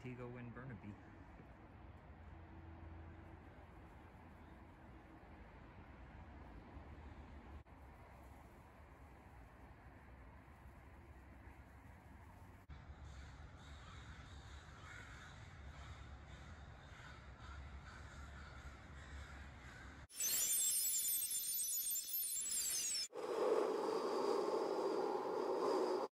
Antigo and Burnaby.